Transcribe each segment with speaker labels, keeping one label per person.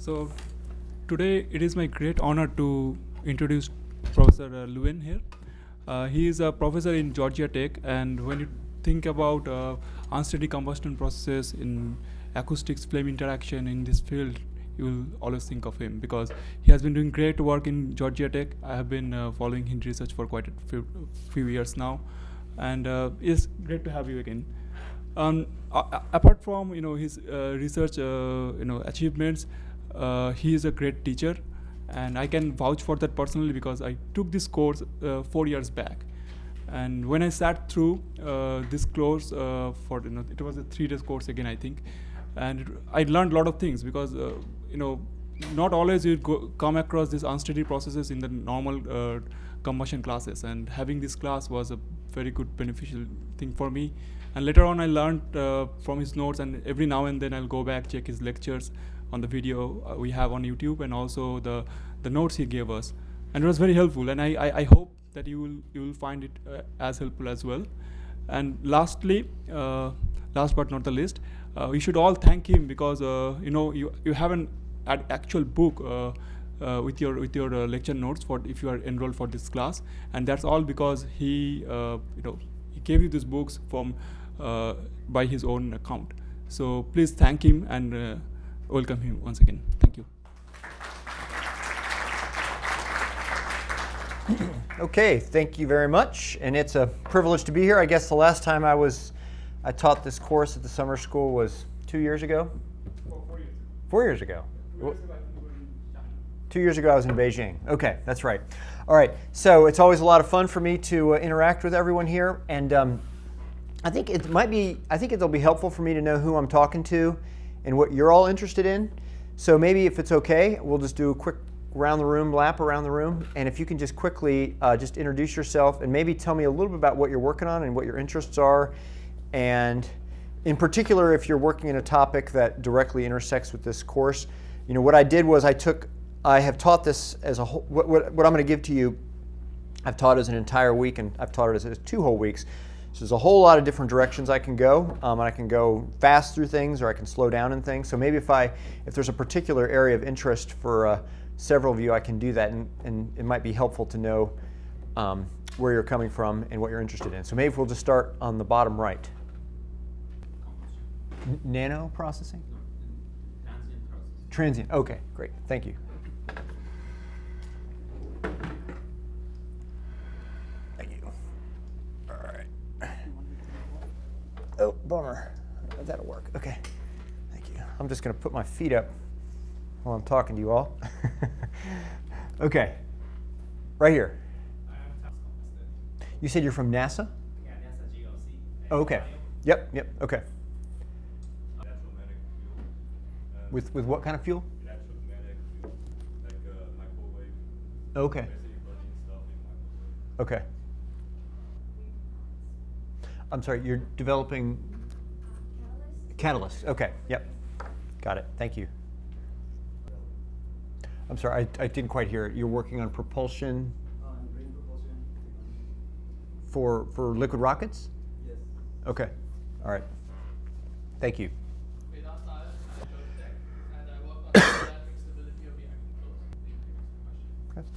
Speaker 1: So today it is my great honor to introduce Professor uh, Lieuwen here. Uh, he is a professor in Georgia Tech, and when you think about uh, unsteady combustion processes in acoustics flame interaction in this field, you will always think of him because he has been doing great work in Georgia Tech. I have been uh, following his research for quite a few, few years now, and uh, it's great to have you again. Um, apart from you know his uh, research uh, you know achievements, he is a great teacher, and I can vouch for that personally because I took this course uh, four years back, and when I sat through uh, this course uh, for you know it was a three days course again I think, and I learned a lot of things because you know not always you come across these unsteady processes in the normal combustion classes, and having this class was a very good beneficial thing for me. And later on, I learned uh, from his notes, and every now and then I'll go back check his lectures on the video uh, we have on YouTube, and also the the notes he gave us, and it was very helpful. And I I, I hope that you will you will find it uh, as helpful as well. And lastly, uh, last but not the least, uh, we should all thank him because uh, you know you you have an actual book. with your with your lecture notes for if you are enrolled for this class, and that's all because he you know he gave you these books from uh, by his own account. So please thank him and uh, welcome him once again. Thank you.
Speaker 2: okay, thank you very much. And it's a privilege to be here. I guess the last time I was, I taught this course at the summer school was two years ago?
Speaker 1: Four, four years.
Speaker 2: Four years ago. Two years ago, I was in Beijing. Okay, that's right. All right, so it's always a lot of fun for me to uh, interact with everyone here. And um, I think it might be, I think it'll be helpful for me to know who I'm talking to and what you're all interested in. So maybe if it's okay, we'll just do a quick round the room lap around the room. And if you can just quickly uh, just introduce yourself and maybe tell me a little bit about what you're working on and what your interests are. And in particular, if you're working in a topic that directly intersects with this course, you know, what I did was I took, I have taught this as a whole, what, what, what I'm going to give to you, I've taught as an entire week and I've taught it as two whole weeks. So there's a whole lot of different directions I can go. Um, and I can go fast through things or I can slow down in things. So maybe if I, if there's a particular area of interest for uh, several of you, I can do that. And, and it might be helpful to know um, where you're coming from and what you're interested in. So maybe we'll just start on the bottom right. N nano processing?
Speaker 3: Transient processing.
Speaker 2: Transient. Okay, great. Thank you. Oh, bummer. That'll work. Okay. Thank you. I'm just going to put my feet up while I'm talking to you all. okay. Right here. You said you're from NASA?
Speaker 3: Yeah, NASA GLC.
Speaker 2: Oh, okay. Yep, yep, okay. With, with what kind of fuel? Uh, okay. Okay. I'm sorry, you're developing catalyst. Okay, yep. Got it. Thank you. I'm sorry, I, I didn't quite hear it. You're working on propulsion for for liquid rockets?
Speaker 3: Yes.
Speaker 2: Okay. All right. Thank you. Okay,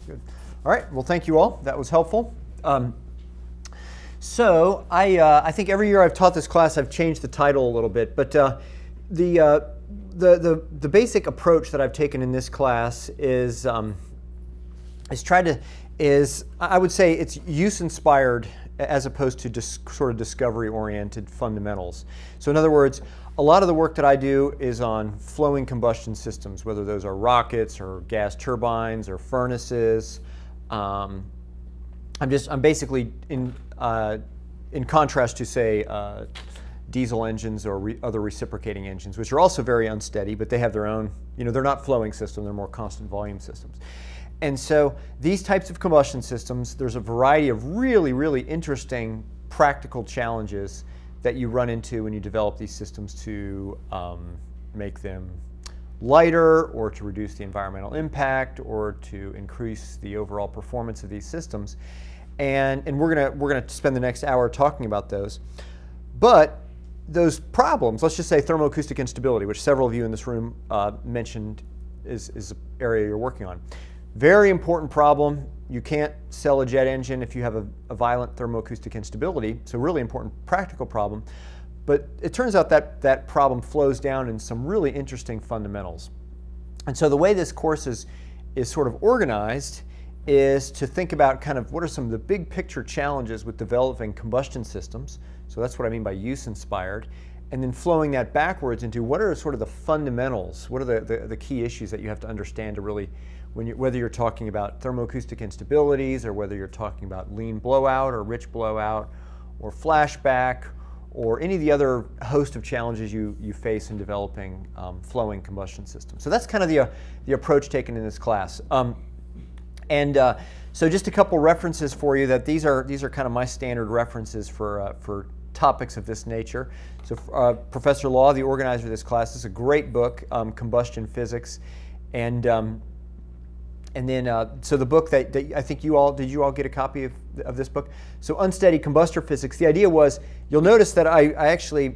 Speaker 2: good. All right. Well, thank you all. That was helpful. Um, so I, uh, I think every year I've taught this class, I've changed the title a little bit, but uh, the, uh, the, the, the basic approach that I've taken in this class is, um, is try to, is I would say it's use inspired as opposed to sort of discovery oriented fundamentals. So in other words, a lot of the work that I do is on flowing combustion systems, whether those are rockets or gas turbines or furnaces. Um, I'm just I'm basically in uh, in contrast to, say, uh, diesel engines or re other reciprocating engines, which are also very unsteady, but they have their own, you know, they're not flowing systems, they're more constant volume systems. And so these types of combustion systems, there's a variety of really, really interesting practical challenges that you run into when you develop these systems to um, make them lighter or to reduce the environmental impact or to increase the overall performance of these systems and, and we're going we're gonna spend the next hour talking about those. But those problems, let's just say thermoacoustic instability, which several of you in this room uh, mentioned is, is the area you're working on. Very important problem. You can't sell a jet engine if you have a, a violent thermoacoustic instability. So really important practical problem. But it turns out that that problem flows down in some really interesting fundamentals. And so the way this course is, is sort of organized is to think about kind of what are some of the big picture challenges with developing combustion systems. So that's what I mean by use inspired. And then flowing that backwards into what are sort of the fundamentals, what are the, the, the key issues that you have to understand to really, when you, whether you're talking about thermoacoustic instabilities or whether you're talking about lean blowout or rich blowout or flashback or any of the other host of challenges you, you face in developing um, flowing combustion systems. So that's kind of the, uh, the approach taken in this class. Um, and uh, so just a couple references for you that these are, these are kind of my standard references for, uh, for topics of this nature. So uh, Professor Law, the organizer of this class, this is a great book, um, Combustion Physics. And um, and then, uh, so the book that, that, I think you all, did you all get a copy of, of this book? So Unsteady Combustor Physics, the idea was, you'll notice that I, I actually,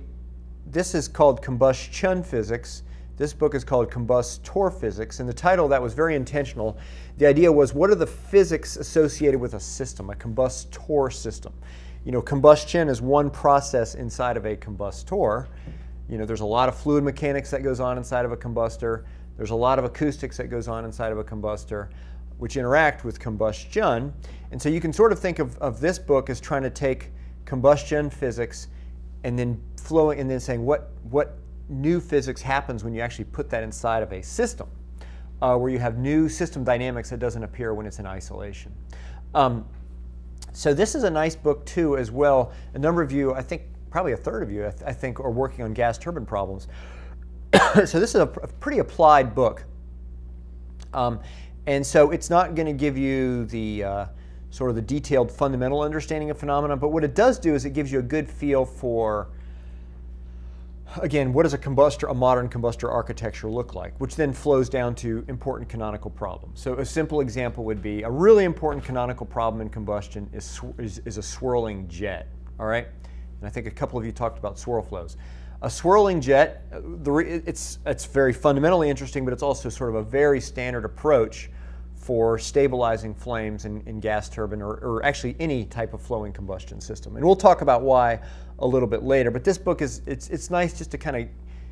Speaker 2: this is called Combustion Physics. This book is called Combustor Physics, and the title that was very intentional. The idea was, what are the physics associated with a system, a combustor system? You know, combustion is one process inside of a combustor. You know, there's a lot of fluid mechanics that goes on inside of a combustor. There's a lot of acoustics that goes on inside of a combustor which interact with combustion. And so you can sort of think of, of this book as trying to take combustion physics and then flowing and then saying what, what new physics happens when you actually put that inside of a system uh, where you have new system dynamics that doesn't appear when it's in isolation. Um, so this is a nice book too as well. A number of you, I think probably a third of you, I, th I think, are working on gas turbine problems. so this is a, a pretty applied book. Um, and so it's not going to give you the uh, sort of the detailed fundamental understanding of phenomena, but what it does do is it gives you a good feel for, again, what does a combustor, a modern combustor architecture look like, which then flows down to important canonical problems. So a simple example would be a really important canonical problem in combustion is, is, is a swirling jet, all right? And I think a couple of you talked about swirl flows. A swirling jet, uh, it's, it's very fundamentally interesting, but it's also sort of a very standard approach for stabilizing flames in, in gas turbine or, or, actually any type of flowing combustion system. And we'll talk about why a little bit later, but this book is, it's, it's nice just to kind of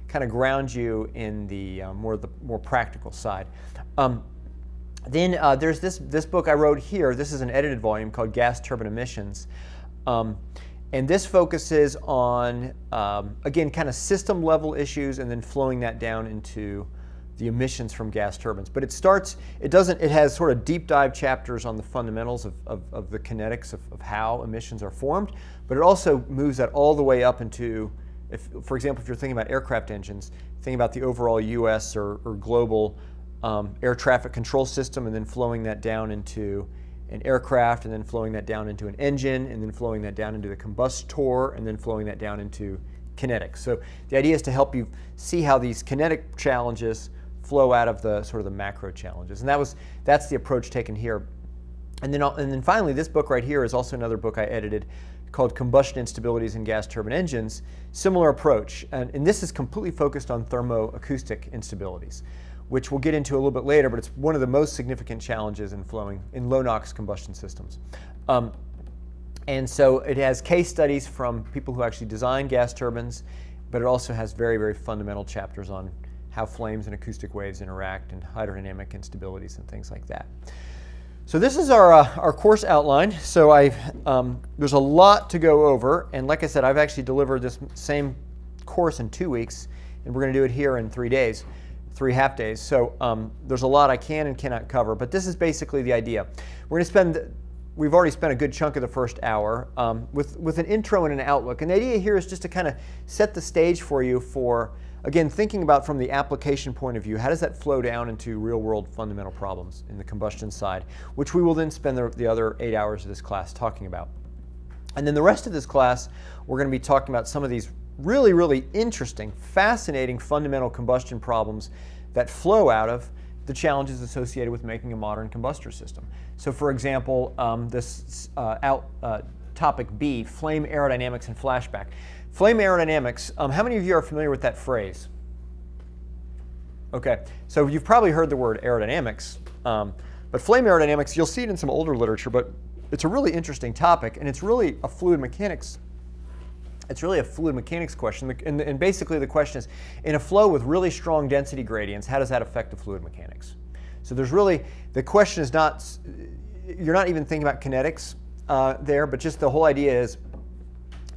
Speaker 2: kind of ground you in the uh, more the more practical side. Um, then uh, there's this, this book I wrote here. This is an edited volume called Gas Turbine Emissions. Um, and this focuses on, um, again, kind of system level issues and then flowing that down into the emissions from gas turbines. But it starts, it doesn't, it has sort of deep dive chapters on the fundamentals of, of, of the kinetics of, of, how emissions are formed, but it also moves that all the way up into, if, for example, if you're thinking about aircraft engines, thinking about the overall US or, or global um, air traffic control system and then flowing that down into an aircraft and then flowing that down into an engine and then flowing that down into the combustor and then flowing that down into kinetics. So the idea is to help you see how these kinetic challenges flow out of the sort of the macro challenges. And that was that's the approach taken here. And then and then finally this book right here is also another book I edited called Combustion Instabilities in Gas Turbine Engines. Similar approach. And, and this is completely focused on thermoacoustic instabilities which we'll get into a little bit later, but it's one of the most significant challenges in flowing in low NOx combustion systems. Um, and so it has case studies from people who actually design gas turbines, but it also has very, very fundamental chapters on how flames and acoustic waves interact and hydrodynamic instabilities and things like that. So this is our, uh, our course outline. So i um, there's a lot to go over. And like I said, I've actually delivered this same course in two weeks, and we're going to do it here in three days three half days. So um, there's a lot I can and cannot cover, but this is basically the idea. We're going to spend, we've already spent a good chunk of the first hour um, with, with an intro and an outlook. And the idea here is just to kind of set the stage for you for, again, thinking about from the application point of view, how does that flow down into real world fundamental problems in the combustion side, which we will then spend the, the other eight hours of this class talking about. And then the rest of this class, we're going to be talking about some of these really, really interesting, fascinating fundamental combustion problems that flow out of the challenges associated with making a modern combustor system. So for example, um, this uh, out, uh, topic B, flame aerodynamics and flashback. Flame aerodynamics, um, how many of you are familiar with that phrase? Okay, so you've probably heard the word aerodynamics, um, but flame aerodynamics, you'll see it in some older literature, but it's a really interesting topic, and it's really a fluid mechanics. It's really a fluid mechanics question, and, and basically the question is, in a flow with really strong density gradients, how does that affect the fluid mechanics? So there's really the question is not you're not even thinking about kinetics uh, there, but just the whole idea is,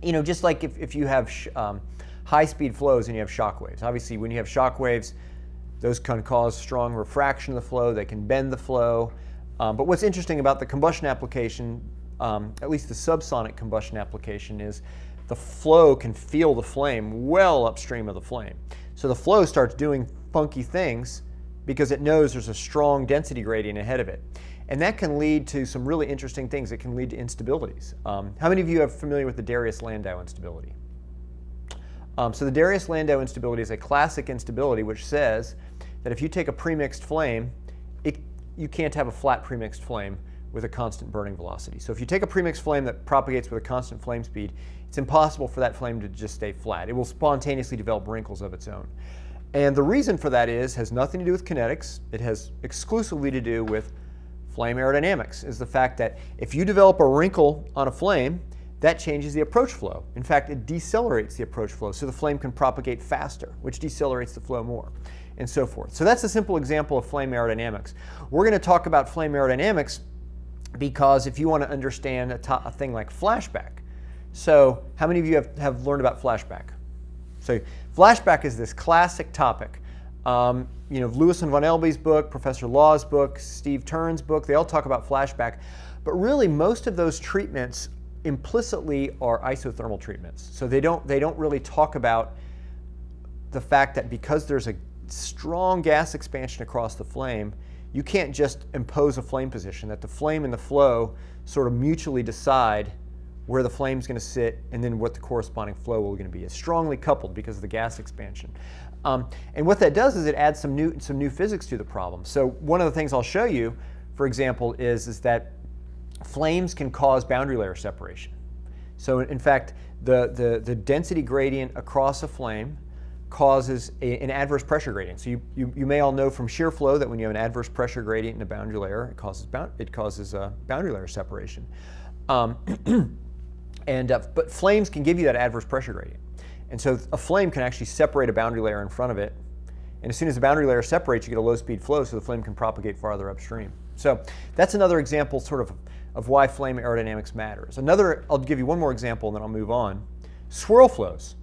Speaker 2: you know, just like if, if you have um, high speed flows and you have shock waves. Obviously, when you have shock waves, those can cause strong refraction of the flow. They can bend the flow. Um, but what's interesting about the combustion application, um, at least the subsonic combustion application, is the flow can feel the flame well upstream of the flame. So the flow starts doing funky things because it knows there's a strong density gradient ahead of it. And that can lead to some really interesting things. It can lead to instabilities. Um, how many of you are familiar with the Darrieus-Landau instability? Um, so the Darrieus-Landau instability is a classic instability which says that if you take a premixed flame, it, you can't have a flat premixed flame with a constant burning velocity. So if you take a premixed flame that propagates with a constant flame speed, it's impossible for that flame to just stay flat. It will spontaneously develop wrinkles of its own. And the reason for that is has nothing to do with kinetics. It has exclusively to do with flame aerodynamics, is the fact that if you develop a wrinkle on a flame, that changes the approach flow. In fact, it decelerates the approach flow so the flame can propagate faster, which decelerates the flow more, and so forth. So that's a simple example of flame aerodynamics. We're going to talk about flame aerodynamics because if you want to understand a, a thing like flashback, so how many of you have, have learned about flashback? So flashback is this classic topic. Um, you know, Lewis and von Elbe's book, Professor Law's book, Steve Turns' book, they all talk about flashback. But really, most of those treatments implicitly are isothermal treatments. So they don't, they don't really talk about the fact that because there's a strong gas expansion across the flame, you can't just impose a flame position, that the flame and the flow sort of mutually decide where the flame is going to sit and then what the corresponding flow will going to be. It's strongly coupled because of the gas expansion. Um, and what that does is it adds some new, some new physics to the problem. So one of the things I'll show you, for example, is, is that flames can cause boundary layer separation. So in fact, the, the, the density gradient across a flame causes a, an adverse pressure gradient. So you, you, you, may all know from shear flow that when you have an adverse pressure gradient in a boundary layer, it causes, bound, it causes a boundary layer separation. Um, And, uh, but flames can give you that adverse pressure gradient. And so a flame can actually separate a boundary layer in front of it. And as soon as the boundary layer separates, you get a low speed flow so the flame can propagate farther upstream. So that's another example sort of of why flame aerodynamics matters. Another, I'll give you one more example and then I'll move on. Swirl flows.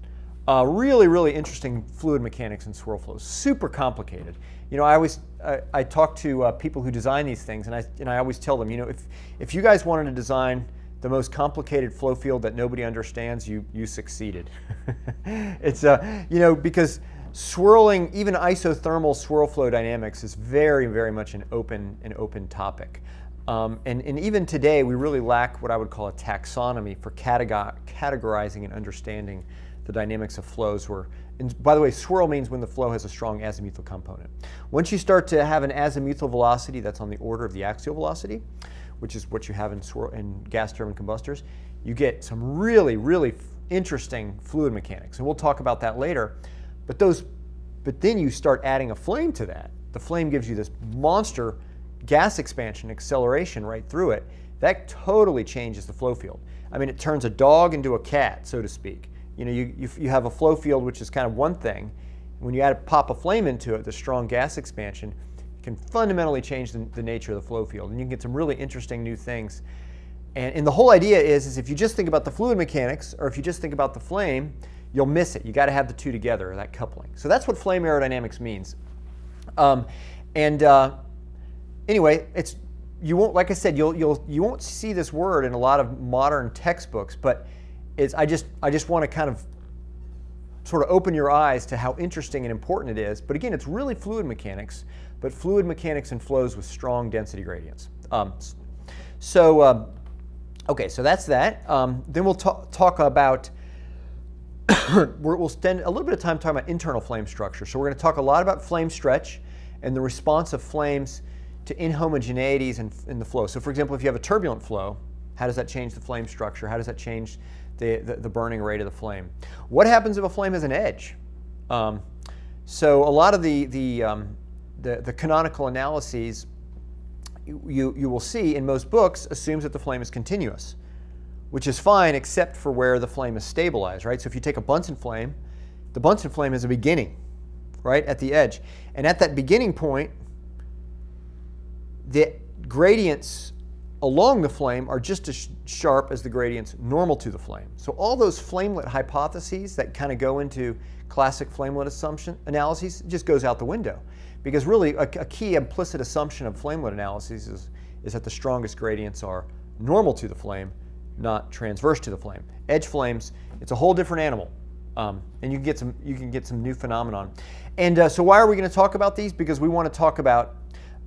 Speaker 2: Uh, really, really interesting fluid mechanics and swirl flows. Super complicated. You know, I always I, I talk to uh, people who design these things, and I and I always tell them, you know, if if you guys wanted to design the most complicated flow field that nobody understands, you, you succeeded. it's, uh, you know, because swirling, even isothermal swirl flow dynamics is very, very much an open, an open topic. Um, and, and even today, we really lack what I would call a taxonomy for categorizing and understanding the dynamics of flows where, and by the way, swirl means when the flow has a strong azimuthal component. Once you start to have an azimuthal velocity that's on the order of the axial velocity, which is what you have in, in gas turbine combustors, you get some really, really interesting fluid mechanics. And we'll talk about that later. But those, but then you start adding a flame to that. The flame gives you this monster gas expansion acceleration right through it. That totally changes the flow field. I mean, it turns a dog into a cat, so to speak. You know, you, you, you have a flow field which is kind of one thing. When you add a pop a flame into it, the strong gas expansion, can fundamentally change the, the, nature of the flow field. And you can get some really interesting new things. And, and the whole idea is, is if you just think about the fluid mechanics or if you just think about the flame, you'll miss it. You got to have the two together, that coupling. So that's what flame aerodynamics means. Um, and uh, anyway, it's you won't like I said you'll you'll you won't see this word in a lot of modern textbooks, but it's I just I just want to kind of sort of open your eyes to how interesting and important it is. But again, it's really fluid mechanics but fluid mechanics and flows with strong density gradients. Um, so, um, okay, so that's that. Um, then we'll talk about, we'll spend a little bit of time talking about internal flame structure. So we're going to talk a lot about flame stretch and the response of flames to inhomogeneities in, in the flow. So for example, if you have a turbulent flow, how does that change the flame structure? How does that change the, the, the burning rate of the flame? What happens if a flame has an edge? Um, so a lot of the, the, um, the, the canonical analyses you, you will see in most books assumes that the flame is continuous, which is fine except for where the flame is stabilized, right? So if you take a Bunsen flame, the Bunsen flame is a beginning, right, at the edge. And at that beginning point, the gradients along the flame are just as sharp as the gradients normal to the flame. So all those flamelet hypotheses that kind of go into classic flamelet assumption analyses just goes out the window. Because really a, a key implicit assumption of flamelet analyses is, is that the strongest gradients are normal to the flame, not transverse to the flame. Edge flames, it's a whole different animal. Um, and you can get some you can get some new phenomenon. And uh, so why are we going to talk about these? Because we want to talk about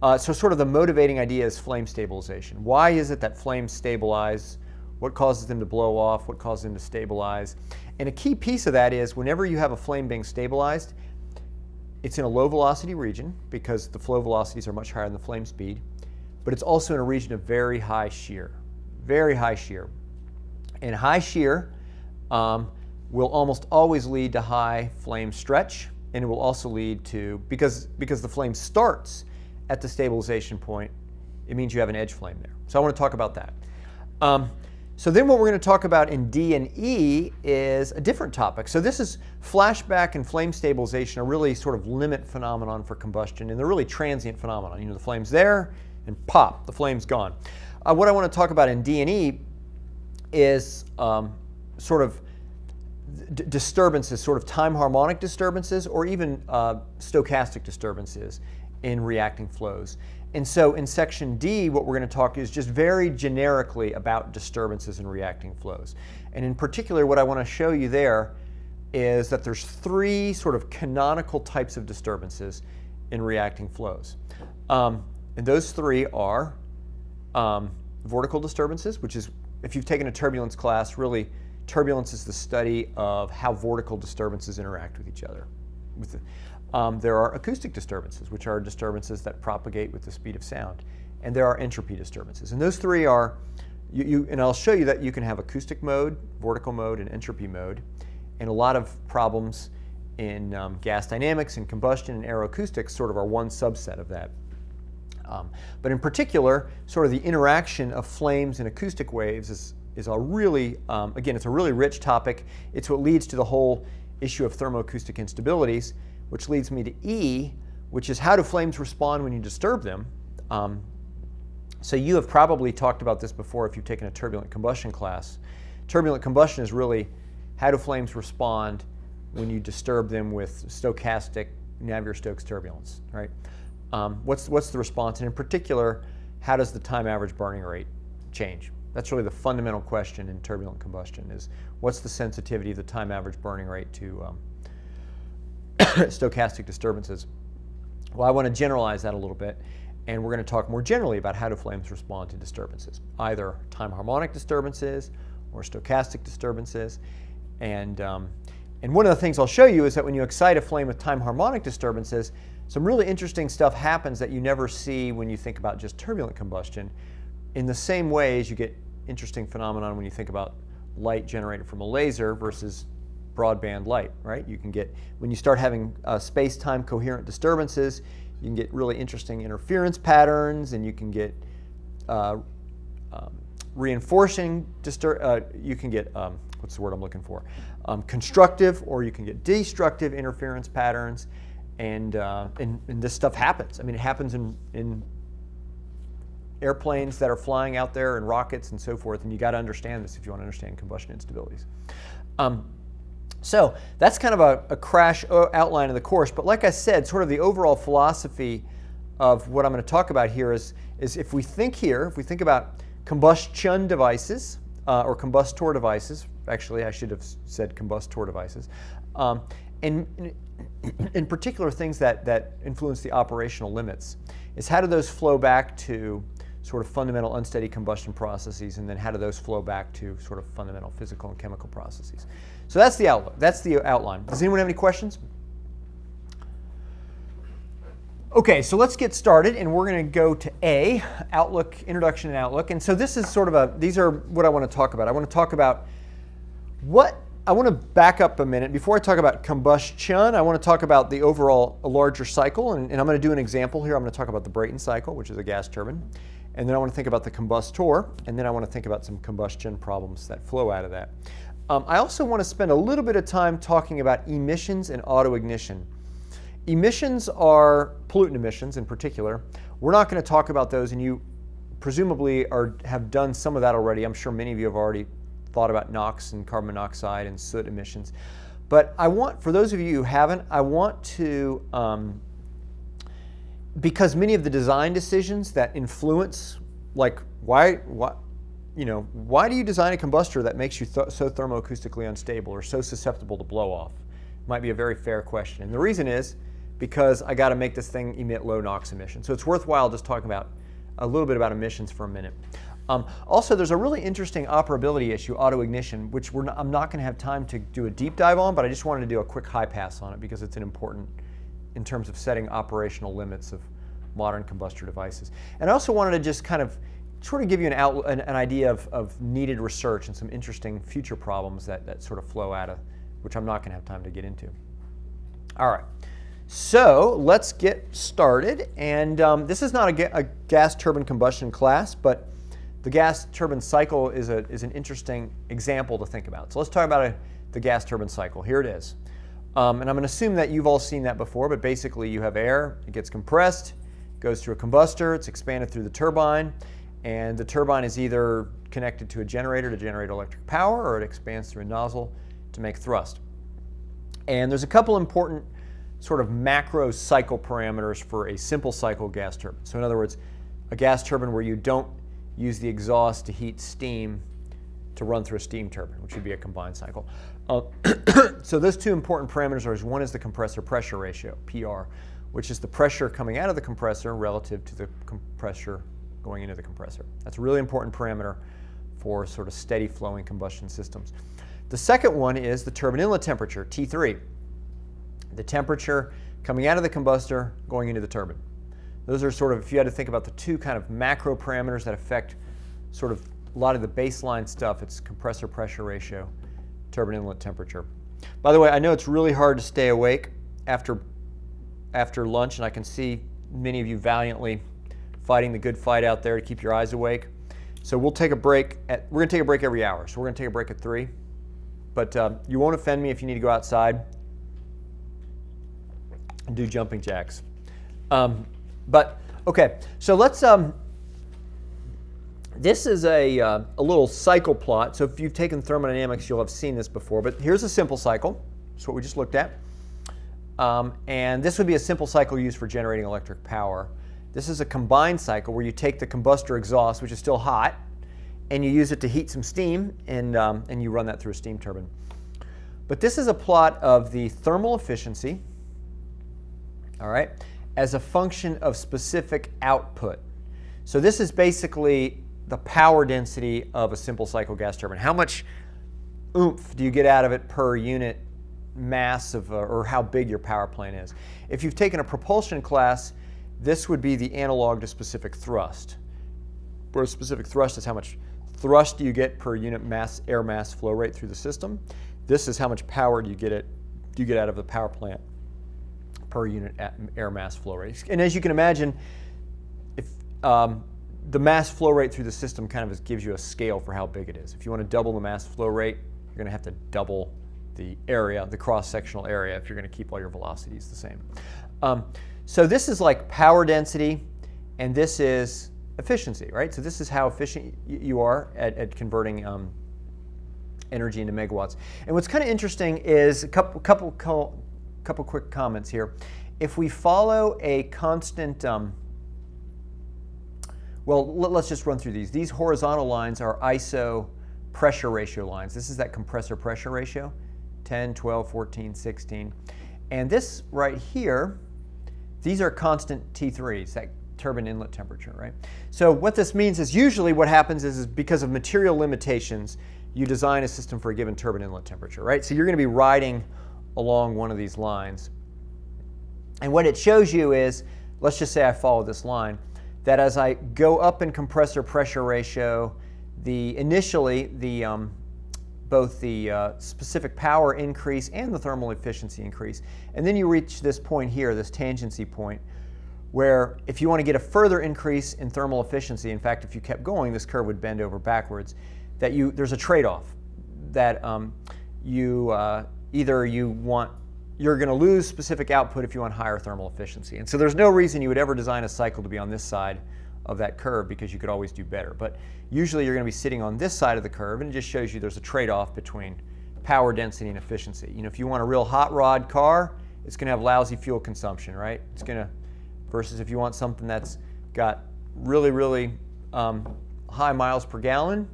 Speaker 2: uh, so sort of the motivating idea is flame stabilization. Why is it that flames stabilize? What causes them to blow off? What causes them to stabilize? And a key piece of that is whenever you have a flame being stabilized, it's in a low velocity region because the flow velocities are much higher than the flame speed, but it's also in a region of very high shear, very high shear. And high shear um, will almost always lead to high flame stretch, and it will also lead to, because, because the flame starts at the stabilization point, it means you have an edge flame there. So I want to talk about that. Um, so then what we're going to talk about in D and E is a different topic. So this is flashback and flame stabilization, a really sort of limit phenomenon for combustion, and they're really transient phenomenon. You know, the flame's there, and pop, the flame's gone. Uh, what I want to talk about in D and E is um, sort of disturbances, sort of time harmonic disturbances, or even uh, stochastic disturbances in reacting flows. And so in section D, what we're going to talk is just very generically about disturbances in reacting flows. And in particular, what I want to show you there is that there's three sort of canonical types of disturbances in reacting flows. Um, and those three are um, vortical disturbances, which is, if you've taken a turbulence class, really turbulence is the study of how vortical disturbances interact with each other. With the, um, there are acoustic disturbances, which are disturbances that propagate with the speed of sound. And there are entropy disturbances. And those three are, you, you, and I'll show you that you can have acoustic mode, vortical mode, and entropy mode. And a lot of problems in um, gas dynamics and combustion and aeroacoustics sort of are one subset of that. Um, but in particular, sort of the interaction of flames and acoustic waves is, is a really, um, again, it's a really rich topic. It's what leads to the whole issue of thermoacoustic instabilities which leads me to E, which is how do flames respond when you disturb them? Um, so you have probably talked about this before if you've taken a turbulent combustion class. Turbulent combustion is really how do flames respond when you disturb them with stochastic Navier-Stokes turbulence, right? Um, what's, what's the response? And in particular, how does the time average burning rate change? That's really the fundamental question in turbulent combustion is what's the sensitivity of the time average burning rate to um, stochastic disturbances. Well, I want to generalize that a little bit, and we're going to talk more generally about how do flames respond to disturbances, either time harmonic disturbances or stochastic disturbances. And, um, and one of the things I'll show you is that when you excite a flame with time harmonic disturbances, some really interesting stuff happens that you never see when you think about just turbulent combustion. In the same way as you get interesting phenomenon when you think about light generated from a laser versus broadband light, right? You can get, when you start having uh, space-time coherent disturbances, you can get really interesting interference patterns and you can get uh, um, reinforcing, uh, you can get, um, what's the word I'm looking for? Um, constructive or you can get destructive interference patterns and, uh, and, and, this stuff happens. I mean, it happens in, in airplanes that are flying out there and rockets and so forth, and you got to understand this if you want to understand combustion instabilities. Um, so that's kind of a, a, crash outline of the course. But like I said, sort of the overall philosophy of what I'm going to talk about here is, is if we think here, if we think about combustion devices uh, or combustor devices, actually I should have said combustor devices, um, and in particular things that, that influence the operational limits, is how do those flow back to sort of fundamental unsteady combustion processes, and then how do those flow back to sort of fundamental physical and chemical processes. So that's the outlook. That's the outline. Does anyone have any questions? Okay, so let's get started, and we're going to go to A, Outlook, Introduction and Outlook. And so this is sort of a, these are what I want to talk about. I want to talk about what I want to back up a minute. Before I talk about combustion, I want to talk about the overall larger cycle. And, and I'm going to do an example here. I'm going to talk about the Brayton cycle, which is a gas turbine. And then I want to think about the combustor. And then I want to think about some combustion problems that flow out of that. Um, I also want to spend a little bit of time talking about emissions and auto ignition. Emissions are pollutant emissions in particular. We're not going to talk about those, and you presumably are, have done some of that already. I'm sure many of you have already thought about NOx and carbon monoxide and soot emissions. But I want, for those of you who haven't, I want to, um, because many of the design decisions that influence, like why, why, you know, why do you design a combustor that makes you th so thermoacoustically unstable or so susceptible to blow off? Might be a very fair question. And the reason is because I got to make this thing emit low NOx emissions. So it's worthwhile just talking about a little bit about emissions for a minute. Um, also, there's a really interesting operability issue, auto ignition, which not, I'm not going to have time to do a deep dive on, but I just wanted to do a quick high pass on it because it's an important in terms of setting operational limits of modern combustor devices. And I also wanted to just kind of sort of give you an, out, an, an idea of, of, needed research and some interesting future problems that, that sort of flow out of, which I'm not going to have time to get into. All right. So let's get started. And um, this is not a, ga a, gas turbine combustion class, but the gas turbine cycle is, a, is an interesting example to think about. So let's talk about a, the gas turbine cycle. Here it is. Um, and I'm going to assume that you've all seen that before, but basically you have air, it gets compressed, goes through a combustor, it's expanded through the turbine, and the turbine is either connected to a generator to generate electric power or it expands through a nozzle to make thrust. And there's a couple important sort of macro cycle parameters for a simple cycle gas turbine. So in other words, a gas turbine where you don't use the exhaust to heat steam to run through a steam turbine, which would be a combined cycle. Uh, so those two important parameters are one is the compressor pressure ratio, PR, which is the pressure coming out of the compressor relative to the compressor going into the compressor. That's a really important parameter for sort of steady flowing combustion systems. The second one is the turbine inlet temperature, T3. The temperature coming out of the combustor going into the turbine. Those are sort of, if you had to think about the two kind of macro parameters that affect sort of a lot of the baseline stuff, it's compressor pressure ratio, turbine inlet temperature. By the way, I know it's really hard to stay awake after, after lunch, and I can see many of you valiantly fighting the good fight out there to keep your eyes awake. So we'll take a break. At, we're going to take a break every hour. So we're going to take a break at 3. But uh, you won't offend me if you need to go outside and do jumping jacks. Um, but okay, so let's. Um, this is a, uh, a little cycle plot. So if you've taken thermodynamics, you'll have seen this before. But here's a simple cycle. That's what we just looked at. Um, and this would be a simple cycle used for generating electric power. This is a combined cycle where you take the combustor exhaust, which is still hot, and you use it to heat some steam, and, um, and you run that through a steam turbine. But this is a plot of the thermal efficiency, all right, as a function of specific output. So this is basically the power density of a simple cycle gas turbine. How much oomph do you get out of it per unit mass of, uh, or how big your power plant is? If you've taken a propulsion class, this would be the analog to specific thrust. Where specific thrust is how much thrust do you get per unit mass air mass flow rate through the system. This is how much power do you get it you get out of the power plant per unit air mass flow rate. And as you can imagine, if um, the mass flow rate through the system kind of gives you a scale for how big it is. If you want to double the mass flow rate, you're going to have to double the area, the cross-sectional area, if you're going to keep all your velocities the same. Um, so this is like power density, and this is efficiency, right? So this is how efficient you are at, at converting um, energy into megawatts. And what's kind of interesting is a couple, couple, couple quick comments here. If we follow a constant, um, well, let's just run through these. These horizontal lines are ISO pressure ratio lines. This is that compressor pressure ratio, 10, 12, 14, 16. And this right here these are constant T3s, that turbine inlet temperature, right? So what this means is usually what happens is, is because of material limitations, you design a system for a given turbine inlet temperature, right? So you're going to be riding along one of these lines. And what it shows you is, let's just say I follow this line, that as I go up in compressor pressure ratio, the initially the um, both the uh, specific power increase and the thermal efficiency increase. And then you reach this point here, this tangency point, where if you want to get a further increase in thermal efficiency, in fact, if you kept going, this curve would bend over backwards, that you, there's a trade-off that um, you uh, either you want you're going to lose specific output if you want higher thermal efficiency. And so there's no reason you would ever design a cycle to be on this side of that curve because you could always do better. But usually you're going to be sitting on this side of the curve and it just shows you there's a trade-off between power density and efficiency. You know, if you want a real hot rod car, it's going to have lousy fuel consumption, right? It's going to, versus if you want something that's got really, really um, high miles per gallon,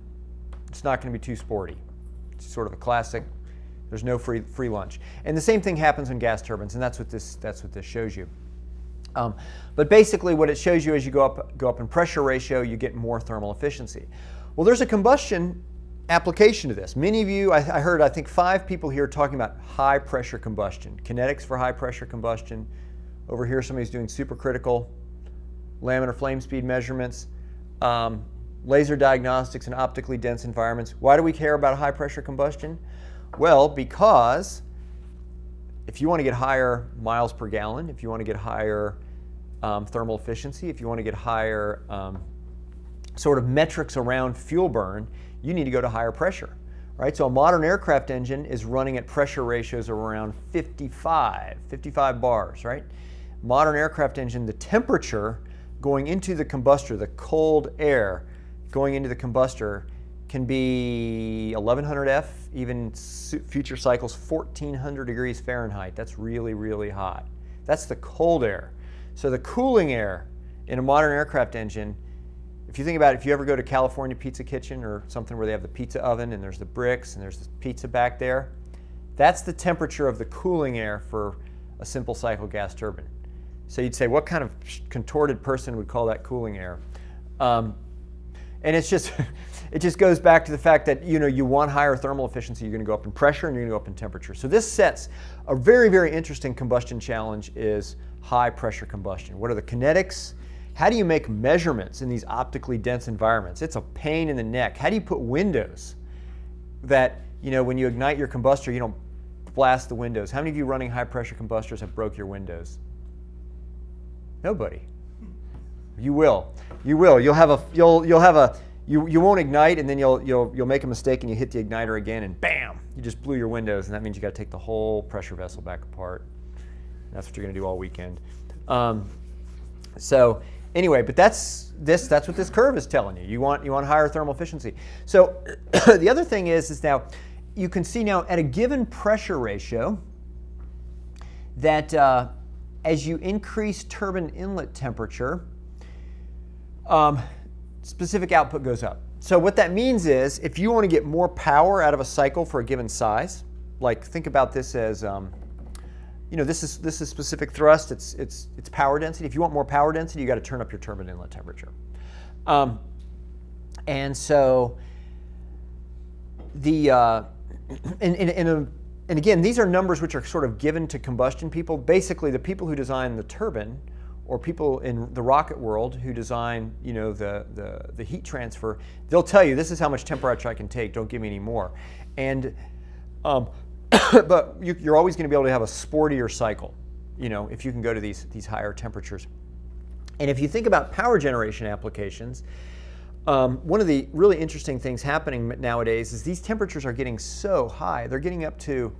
Speaker 2: it's not going to be too sporty. It's sort of a classic there's no free, free lunch. And the same thing happens in gas turbines, and that's what this, that's what this shows you. Um, but basically what it shows you as you go up, go up in pressure ratio, you get more thermal efficiency. Well, there's a combustion application to this. Many of you, I, I heard, I think five people here talking about high pressure combustion, kinetics for high pressure combustion. Over here, somebody's doing supercritical laminar flame speed measurements, um, laser diagnostics in optically dense environments. Why do we care about high pressure combustion? Well, because if you want to get higher miles per gallon, if you want to get higher um, thermal efficiency, if you want to get higher um, sort of metrics around fuel burn, you need to go to higher pressure. Right? So a modern aircraft engine is running at pressure ratios of around 55, 55 bars, right? Modern aircraft engine, the temperature going into the combustor, the cold air going into the combustor can be 1100 F, even future cycles 1400 degrees Fahrenheit. That's really, really hot. That's the cold air. So the cooling air in a modern aircraft engine, if you think about it, if you ever go to California Pizza Kitchen or something where they have the pizza oven and there's the bricks and there's the pizza back there, that's the temperature of the cooling air for a simple cycle gas turbine. So you'd say, what kind of contorted person would call that cooling air? Um, and it's just, it just goes back to the fact that you know you want higher thermal efficiency, you're going to go up in pressure and you're going to go up in temperature. So this sets a very, very interesting combustion challenge is high pressure combustion. What are the kinetics? How do you make measurements in these optically dense environments? It's a pain in the neck. How do you put windows that, you know, when you ignite your combustor, you don't blast the windows? How many of you running high pressure combustors have broke your windows? Nobody. You will. You will. You'll have a you'll you'll have a you, you won't ignite and then you'll, you'll, you'll make a mistake and you hit the igniter again and bam, you just blew your windows and that means you got to take the whole pressure vessel back apart. That's what you're going to do all weekend. Um, so anyway, but that's this. That's what this curve is telling you. You want you want higher thermal efficiency. So the other thing is is now you can see now at a given pressure ratio that uh, as you increase turbine inlet temperature, um, specific output goes up. So what that means is if you want to get more power out of a cycle for a given size, like think about this as, um, you know, this is this is specific thrust. It's it's it's power density. If you want more power density, you got to turn up your turbine inlet temperature. Um, and so the uh, in, in, in a, and again, these are numbers which are sort of given to combustion people. Basically, the people who design the turbine or people in the rocket world who design, you know, the, the, the heat transfer, they'll tell you this is how much temperature I can take. Don't give me any more. And um, but you, you're always going to be able to have a sportier cycle, you know, if you can go to these these higher temperatures. And if you think about power generation applications, um, one of the really interesting things happening nowadays is these temperatures are getting so high. They're getting up to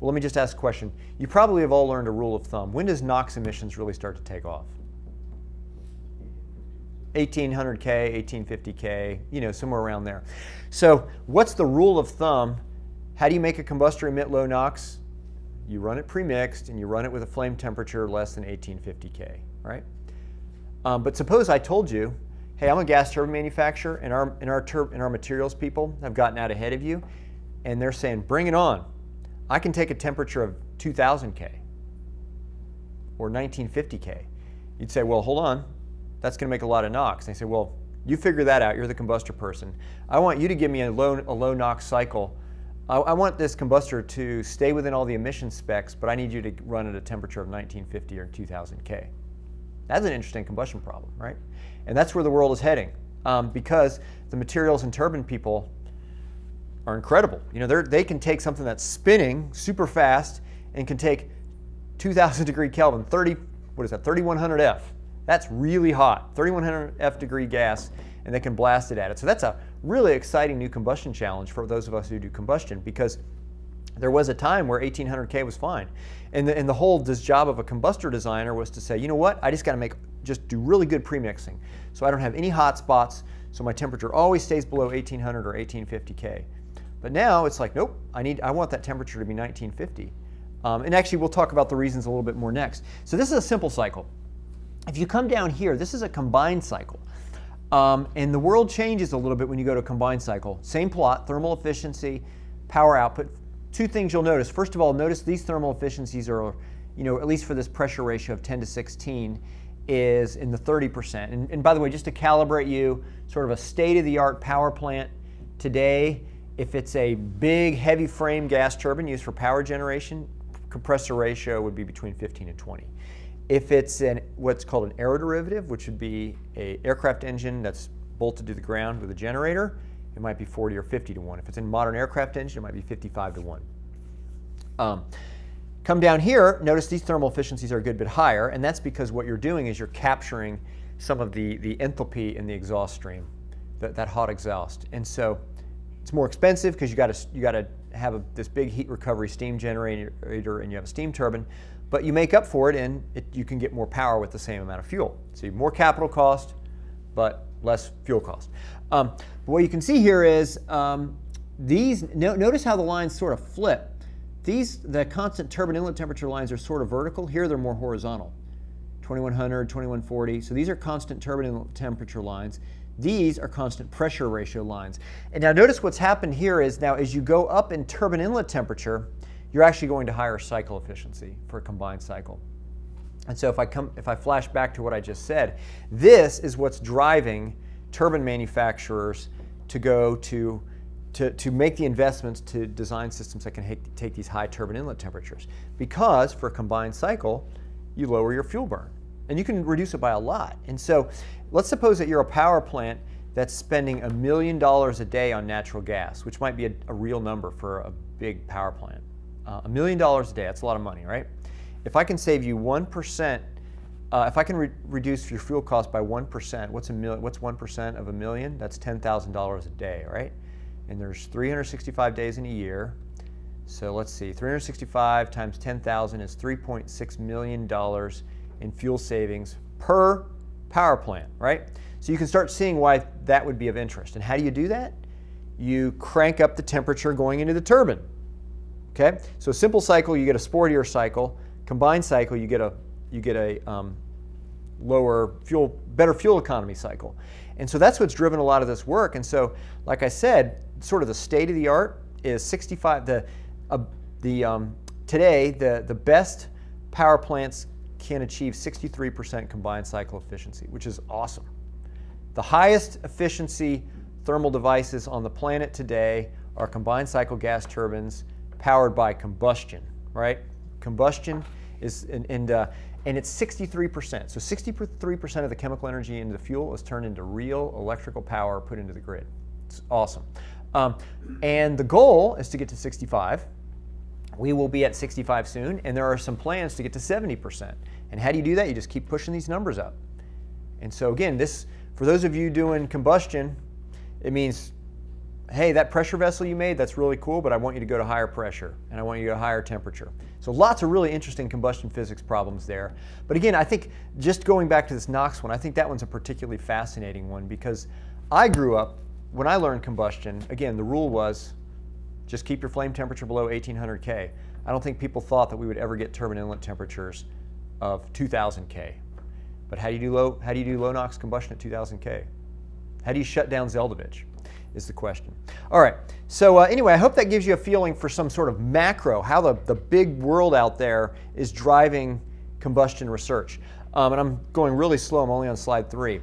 Speaker 2: well, let me just ask a question. You probably have all learned a rule of thumb. When does NOx emissions really start to take off? 1800K, 1850K, you know, somewhere around there. So what's the rule of thumb? How do you make a combustor emit low NOx? You run it premixed and you run it with a flame temperature less than 1850K, right? Um, but suppose I told you, hey, I'm a gas turbine manufacturer and our, and, our and our materials people have gotten out ahead of you and they're saying, bring it on. I can take a temperature of 2000K or 1950K. You'd say, well, hold on, that's going to make a lot of NOx. And they say, well, you figure that out. You're the combustor person. I want you to give me a low, a low NOx cycle. I, I want this combustor to stay within all the emission specs, but I need you to run at a temperature of 1950 or 2000K. That's an interesting combustion problem, right? And that's where the world is heading um, because the materials and turbine people are incredible. You know, they can take something that's spinning super fast and can take 2000 degree Kelvin, 30, what is that, 3100 F. That's really hot, 3100 F degree gas, and they can blast it at it. So that's a really exciting new combustion challenge for those of us who do combustion because there was a time where 1800K was fine. And the, and the whole this job of a combustor designer was to say, you know what, I just got to make, just do really good premixing. So I don't have any hot spots, so my temperature always stays below 1800 or 1850K. But now it's like, nope, I need, I want that temperature to be 1950. Um, and actually, we'll talk about the reasons a little bit more next. So this is a simple cycle. If you come down here, this is a combined cycle. Um, and the world changes a little bit when you go to a combined cycle. Same plot, thermal efficiency, power output. Two things you'll notice. First of all, notice these thermal efficiencies are, you know, at least for this pressure ratio of 10 to 16, is in the 30%. And, and by the way, just to calibrate you, sort of a state-of-the-art power plant today, if it's a big, heavy frame gas turbine used for power generation, compressor ratio would be between 15 and 20. If it's an, what's called an aeroderivative, which would be a aircraft engine that's bolted to the ground with a generator, it might be 40 or 50 to 1. If it's a modern aircraft engine, it might be 55 to 1. Um, come down here, notice these thermal efficiencies are a good bit higher, and that's because what you're doing is you're capturing some of the, the enthalpy in the exhaust stream, that, that hot exhaust. And so it's more expensive because you got to you got to have a, this big heat recovery steam generator and you have a steam turbine, but you make up for it and it, you can get more power with the same amount of fuel. So you have more capital cost, but less fuel cost. Um, what you can see here is um, these. No, notice how the lines sort of flip. These the constant turbine inlet temperature lines are sort of vertical. Here they're more horizontal. 2100, 2140. So these are constant turbine inlet temperature lines. These are constant pressure ratio lines. And now notice what's happened here is now as you go up in turbine inlet temperature, you're actually going to higher cycle efficiency for a combined cycle. And so if I come if I flash back to what I just said, this is what's driving turbine manufacturers to go to to, to make the investments to design systems that can take these high turbine inlet temperatures. Because for a combined cycle, you lower your fuel burn. And you can reduce it by a lot. And so let's suppose that you're a power plant that's spending a million dollars a day on natural gas, which might be a, a real number for a big power plant. Uh, a million dollars a day, that's a lot of money, right? If I can save you 1%, uh, if I can re reduce your fuel cost by 1%, what's, a mil what's 1% of a million? That's $10,000 a day, right? And there's 365 days in a year. So let's see, 365 times 10,000 is $3.6 million in fuel savings per power plant, right? So you can start seeing why that would be of interest. And how do you do that? You crank up the temperature going into the turbine. Okay, so simple cycle, you get a sportier cycle. Combined cycle, you get a you get a um, lower fuel, better fuel economy cycle. And so that's what's driven a lot of this work. And so, like I said, sort of the state of the art is 65. The uh, the um, today the the best power plants can achieve 63% combined cycle efficiency, which is awesome. The highest efficiency thermal devices on the planet today are combined cycle gas turbines powered by combustion, right? Combustion is, and, and, uh, and it's 63%. So 63% of the chemical energy in the fuel is turned into real electrical power put into the grid. It's awesome. Um, and the goal is to get to 65. We will be at 65 soon, and there are some plans to get to 70%. And how do you do that? You just keep pushing these numbers up. And so again, this for those of you doing combustion, it means, hey, that pressure vessel you made, that's really cool, but I want you to go to higher pressure and I want you to go to higher temperature. So lots of really interesting combustion physics problems there. But again, I think just going back to this NOx one, I think that one's a particularly fascinating one because I grew up, when I learned combustion, again, the rule was just keep your flame temperature below 1800 K. I don't think people thought that we would ever get turbine inlet temperatures of 2000 K. But how do you do low, how do you do low NOx combustion at 2000 K? How do you shut down Zeldovich is the question. All right, so uh, anyway, I hope that gives you a feeling for some sort of macro, how the, the big world out there is driving combustion research. Um, and I'm going really slow, I'm only on slide three.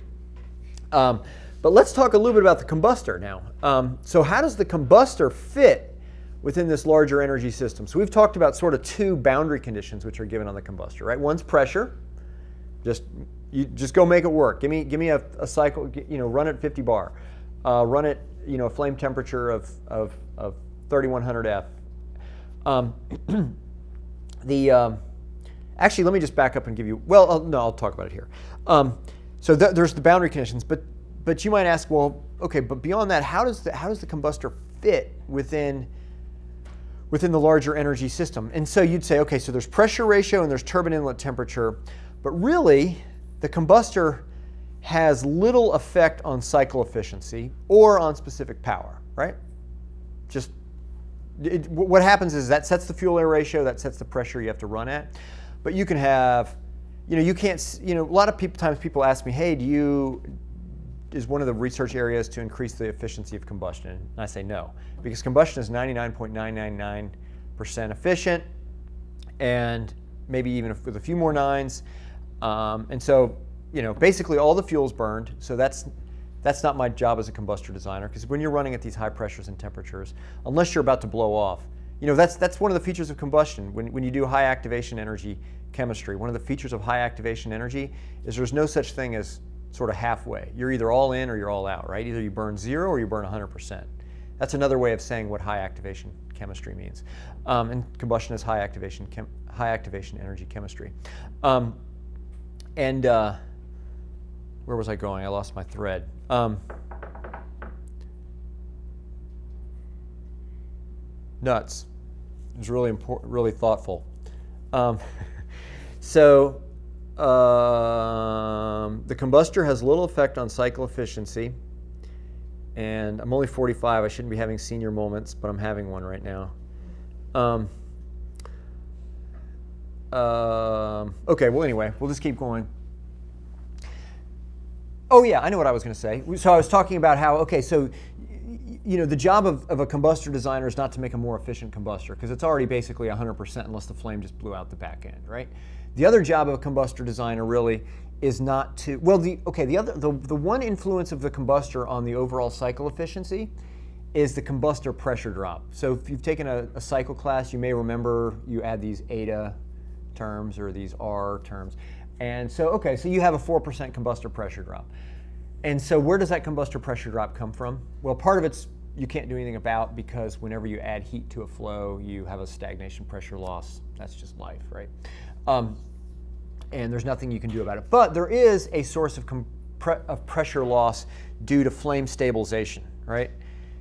Speaker 2: Um, but let's talk a little bit about the combustor now. Um, so how does the combustor fit within this larger energy system? So we've talked about sort of two boundary conditions which are given on the combustor, right? One's pressure, just you just go make it work. Give me give me a, a cycle, you know, run it 50 bar, uh, run it you know, a flame temperature of, of, of 3100 F. Um, the, um, actually, let me just back up and give you, well, I'll, no, I'll talk about it here. Um, so th- there's the boundary conditions, but, but you might ask, well, okay, but beyond that, how does the, how does the combustor fit within, within the larger energy system? And so you'd say, okay, so there's pressure ratio and there's turbine inlet temperature, but really, the combustor has little effect on cycle efficiency or on specific power, right? Just it, what happens is that sets the fuel air ratio, that sets the pressure you have to run at. But you can have, you know, you can't, you know, a lot of people, times people ask me, hey, do you, is one of the research areas to increase the efficiency of combustion? And I say no, because combustion is 99.999% efficient and maybe even with a few more nines. Um, and so, you know, basically all the fuel's burned. So that's that's not my job as a combustor designer because when you're running at these high pressures and temperatures, unless you're about to blow off, you know, that's that's one of the features of combustion. When when you do high activation energy chemistry, one of the features of high activation energy is there's no such thing as sort of halfway. You're either all in or you're all out, right? Either you burn zero or you burn 100%. That's another way of saying what high activation chemistry means. Um, and combustion is high activation high activation energy chemistry. Um, and uh, where was I going? I lost my thread. Um, nuts. It was really important, really thoughtful. Um, so um, the combustor has little effect on cycle efficiency. And I'm only 45. I shouldn't be having senior moments, but I'm having one right now. Um, um, okay, well, anyway, we'll just keep going. Oh, yeah, I know what I was going to say. So I was talking about how, okay, so, you know, the job of, of a combustor designer is not to make a more efficient combustor because it's already basically 100% unless the flame just blew out the back end, right? The other job of a combustor designer really is not to, well, the, okay, the other, the, the one influence of the combustor on the overall cycle efficiency is the combustor pressure drop. So if you've taken a, a cycle class, you may remember you add these eta terms or these R terms. And so, okay, so you have a 4% combustor pressure drop. And so where does that combustor pressure drop come from? Well, part of it's you can't do anything about because whenever you add heat to a flow, you have a stagnation pressure loss. That's just life, right? Um, and there's nothing you can do about it. But there is a source of, of pressure loss due to flame stabilization, right?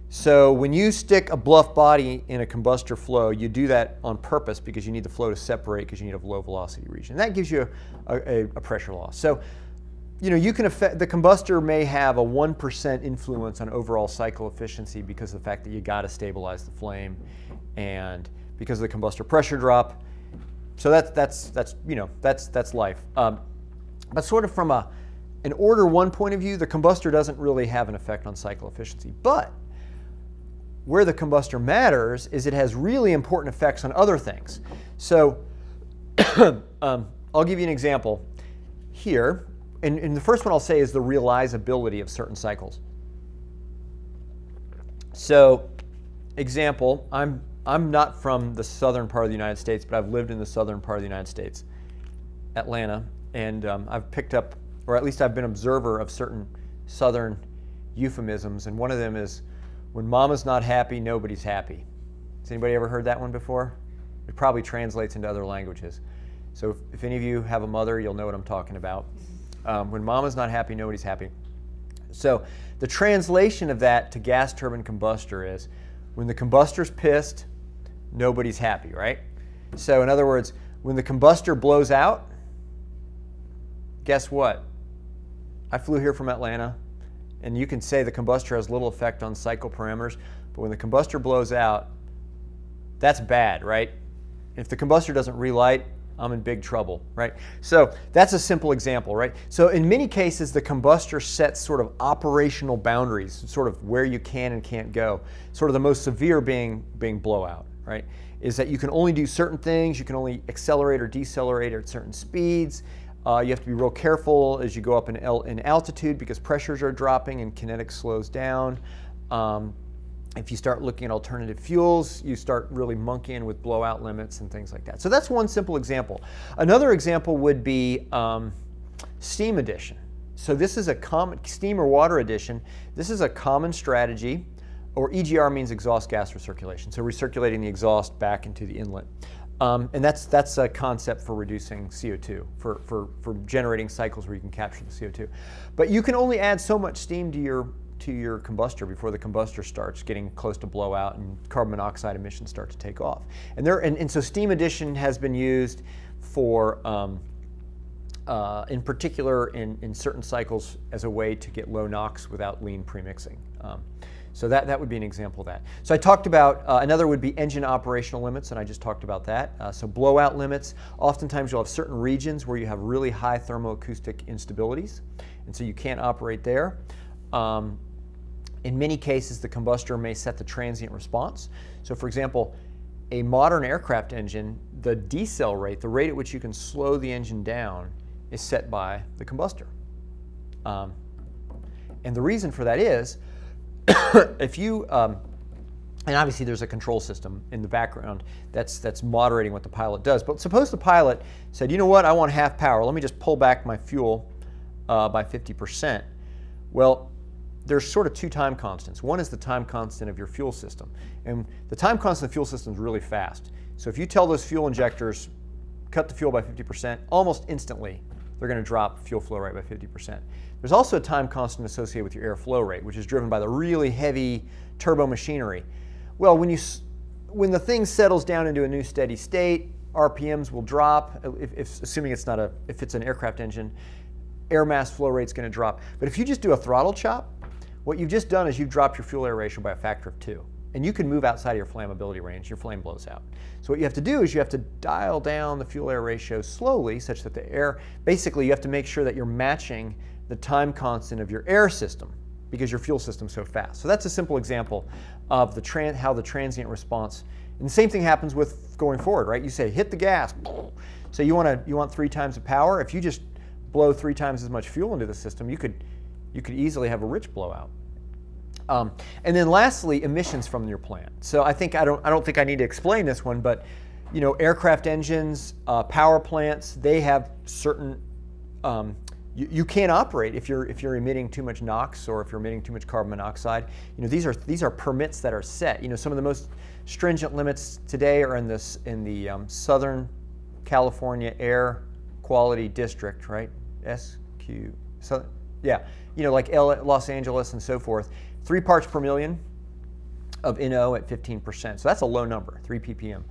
Speaker 2: So when you stick a Bluff body in a combustor flow, you do that on purpose because you need the flow to separate because you need a low velocity region. And that gives you a, a, a pressure loss. So you know, you can affect, the combustor may have a 1% influence on overall cycle efficiency because of the fact that you got to stabilize the flame and because of the combustor pressure drop. So that's, that's, that's you know, that's, that's life. Um, but sort of from a, an order one point of view, the combustor doesn't really have an effect on cycle efficiency. But where the combustor matters is it has really important effects on other things. So um, I'll give you an example here. And, and the first one I'll say is the realizability of certain cycles. So example, I'm, I'm not from the southern part of the United States, but I've lived in the southern part of the United States, Atlanta, and um, I've picked up, or at least I've been observer of certain southern euphemisms, and one of them is when mama's not happy, nobody's happy. Has anybody ever heard that one before? It probably translates into other languages. So if, if any of you have a mother, you'll know what I'm talking about. Um, when mama's not happy, nobody's happy. So the translation of that to gas turbine combustor is when the combustor's pissed, nobody's happy, right? So in other words, when the combustor blows out, guess what? I flew here from Atlanta and you can say the combustor has little effect on cycle parameters, but when the combustor blows out, that's bad, right? If the combustor doesn't relight, I'm in big trouble, right? So that's a simple example, right? So in many cases, the combustor sets sort of operational boundaries, sort of where you can and can't go. Sort of the most severe being being blowout, right? Is that you can only do certain things, you can only accelerate or decelerate at certain speeds. Uh, you have to be real careful as you go up in, in, altitude because pressures are dropping and kinetics slows down. Um, if you start looking at alternative fuels, you start really monkeying with blowout limits and things like that. So that's one simple example. Another example would be um, steam addition. So this is a common, steam or water addition, this is a common strategy or EGR means exhaust gas recirculation, so recirculating the exhaust back into the inlet. Um, and that's, that's a concept for reducing CO2, for, for, for generating cycles where you can capture the CO2. But you can only add so much steam to your, to your combustor before the combustor starts getting close to blowout and carbon monoxide emissions start to take off. And, there, and, and so steam addition has been used for, um, uh, in particular in, in certain cycles as a way to get low NOx without lean premixing. Um, so that, that would be an example of that. So I talked about, uh, another would be engine operational limits, and I just talked about that. Uh, so blowout limits, oftentimes you'll have certain regions where you have really high thermoacoustic instabilities, and so you can't operate there. Um, in many cases, the combustor may set the transient response. So for example, a modern aircraft engine, the decel rate, the rate at which you can slow the engine down, is set by the combustor. Um, and the reason for that is if you, um, and obviously there's a control system in the background that's, that's moderating what the pilot does. But suppose the pilot said, you know what, I want half power. Let me just pull back my fuel uh, by 50%. Well, there's sort of two time constants. One is the time constant of your fuel system. And the time constant of the fuel system is really fast. So if you tell those fuel injectors, cut the fuel by 50%, almost instantly, they're going to drop fuel flow rate by 50%. There's also a time constant associated with your air flow rate, which is driven by the really heavy turbo machinery. Well, when, you, when the thing settles down into a new steady state, RPMs will drop, if, if, assuming it's not a, if it's an aircraft engine, air mass flow rate's going to drop. But if you just do a throttle chop, what you've just done is you've dropped your fuel air ratio by a factor of two. And you can move outside of your flammability range, your flame blows out. So what you have to do is you have to dial down the fuel air ratio slowly such that the air, basically you have to make sure that you're matching the time constant of your air system because your fuel system's so fast. So that's a simple example of the how the transient response, and the same thing happens with going forward, right? You say hit the gas, so you want to you want three times the power. If you just blow three times as much fuel into the system, you could you could easily have a rich blowout. Um, and then lastly, emissions from your plant. So I think I don't I don't think I need to explain this one, but you know, aircraft engines, uh, power plants, they have certain um, you, you can't operate if you're if you're emitting too much NOx or if you're emitting too much carbon monoxide. You know these are these are permits that are set. You know some of the most stringent limits today are in this in the um, Southern California Air Quality District, right? SQ. So, yeah, you know like L, Los Angeles and so forth. Three parts per million of NO at 15%. So that's a low number, 3 ppm.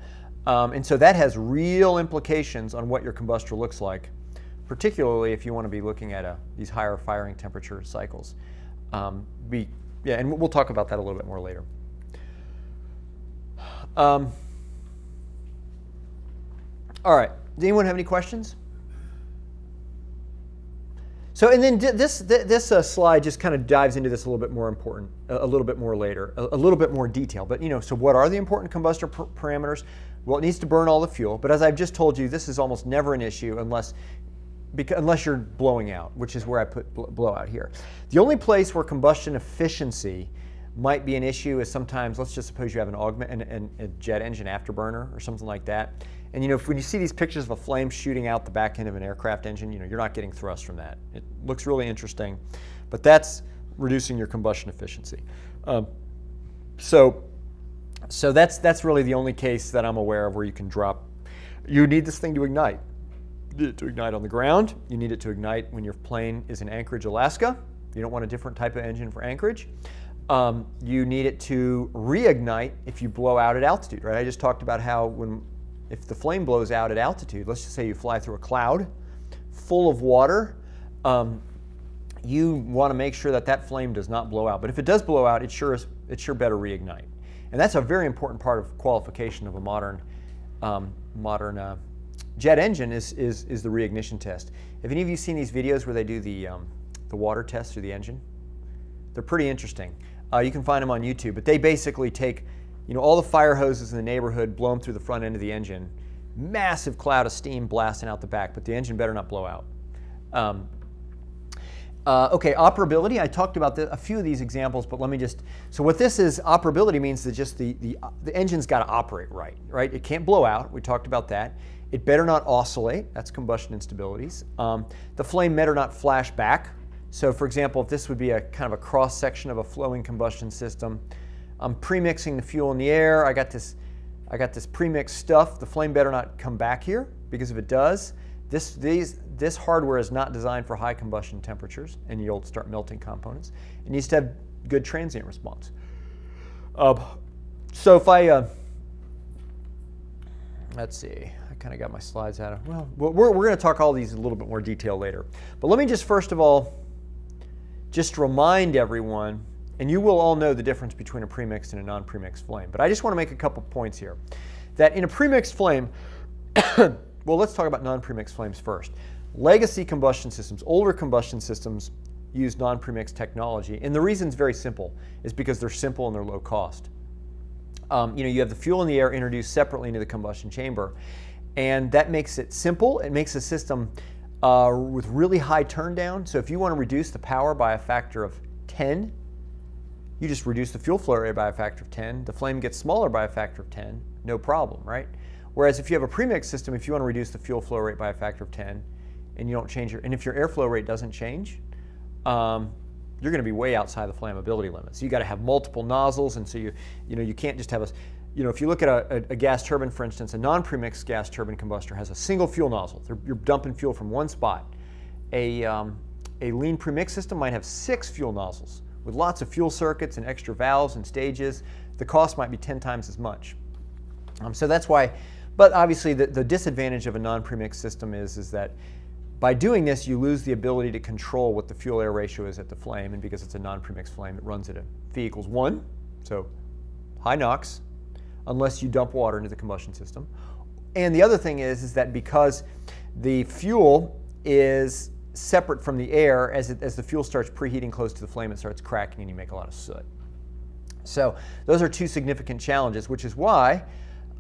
Speaker 2: Um, and so that has real implications on what your combustor looks like particularly if you want to be looking at a, these higher firing temperature cycles. Um, be, yeah, and we'll talk about that a little bit more later. Um, all right, does anyone have any questions? So, and then this this uh, slide just kind of dives into this a little bit more important, a, little bit more later, a, little bit more detail. But you know, so what are the important combustor parameters? Well, it needs to burn all the fuel, but as I've just told you, this is almost never an issue unless because, unless you're blowing out, which is where I put blowout here. The only place where combustion efficiency might be an issue is sometimes, let's just suppose you have an augment and, and a jet engine afterburner or something like that. And you know, when you see these pictures of a flame shooting out the back end of an aircraft engine, you know, you're not getting thrust from that. It looks really interesting, but that's reducing your combustion efficiency. Um, so, so that's that's really the only case that I'm aware of where you can drop. You need this thing to ignite to ignite on the ground. You need it to ignite when your plane is in Anchorage, Alaska. You don't want a different type of engine for Anchorage. Um, you need it to reignite if you blow out at altitude, right? I just talked about how when if the flame blows out at altitude, let's just say you fly through a cloud full of water, um, you want to make sure that that flame does not blow out. But if it does blow out, it sure is, it sure better reignite. And that's a very important part of qualification of a modern um, modern uh, jet engine is, is, is the reignition test. Have any of you seen these videos where they do the, um, the water test through the engine? They're pretty interesting. Uh, you can find them on YouTube, but they basically take you know, all the fire hoses in the neighborhood, blow them through the front end of the engine, massive cloud of steam blasting out the back, but the engine better not blow out. Um, uh, okay, operability. I talked about the, a few of these examples, but let me just. So what this is, operability means that just the the, the engine's got to operate right, right? It can't blow out. We talked about that. It better not oscillate, that's combustion instabilities. Um, the flame better not flash back. So for example, if this would be a kind of a cross section of a flowing combustion system, I'm premixing the fuel in the air. I got this, I got this premixed stuff. The flame better not come back here because if it does, this, these, this hardware is not designed for high combustion temperatures and you'll start melting components. It needs to have good transient response. Uh, so if I, uh, let's see, I kind of got my slides out of, well, we're, we're going to talk all these in a little bit more detail later. But let me just first of all, just remind everyone, and you will all know the difference between a premixed and a non-premixed flame, but I just want to make a couple points here. That in a premixed flame, well, let's talk about non-premixed flames first. Legacy combustion systems, older combustion systems use non-premixed technology, and the reason is very simple, is because they're simple and they're low cost. Um, you know, you have the fuel and the air introduced separately into the combustion chamber, and that makes it simple. It makes the system uh, with really high turn down. So if you want to reduce the power by a factor of 10, you just reduce the fuel flow rate by a factor of 10. The flame gets smaller by a factor of 10, no problem, right? Whereas if you have a premix system, if you want to reduce the fuel flow rate by a factor of 10, and you don't change your, and if your airflow rate doesn't change, um, you're going to be way outside the flammability limit. So you got to have multiple nozzles, and so you, you know, you can't just have a, you know, if you look at a, a, a gas turbine, for instance, a non-premixed gas turbine combustor has a single fuel nozzle. They're, you're dumping fuel from one spot. A, um, a lean premix system might have six fuel nozzles with lots of fuel circuits and extra valves and stages. The cost might be 10 times as much. Um, so that's why, but obviously the, the disadvantage of a non-premix system is, is that by doing this, you lose the ability to control what the fuel-air ratio is at the flame, and because it's a non-premix flame, it runs at a phi equals 1, so high NOx, unless you dump water into the combustion system. And the other thing is, is that because the fuel is separate from the air, as, it, as the fuel starts preheating close to the flame, it starts cracking and you make a lot of soot. So those are two significant challenges, which is why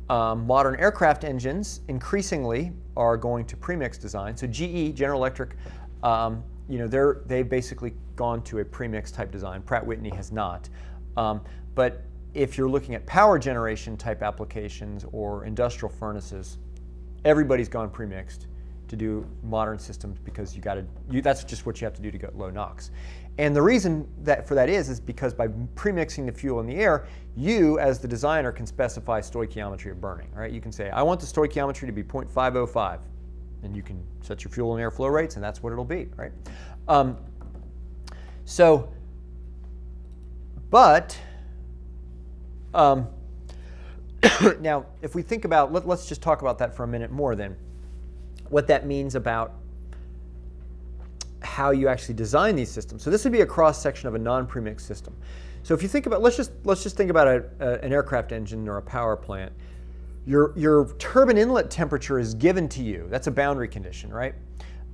Speaker 2: um, modern aircraft engines increasingly are going to premix design. So GE, General Electric, um, you know, they're, they've basically gone to a premix type design. Pratt Whitney has not. Um, but if you're looking at power generation type applications or industrial furnaces, everybody's gone premixed to do modern systems because you got to. That's just what you have to do to get low NOx. And the reason that for that is is because by premixing the fuel in the air, you as the designer can specify stoichiometry of burning. Right? You can say, I want the stoichiometry to be 0.505, and you can set your fuel and air flow rates, and that's what it'll be. Right? Um, so, but um, now, if we think about, let, us just talk about that for a minute more then. What that means about how you actually design these systems. So this would be a cross section of a non-premix system. So if you think about, let's just let's just think about a, a, an aircraft engine or a power plant. Your your turbine inlet temperature is given to you. That's a boundary condition, right?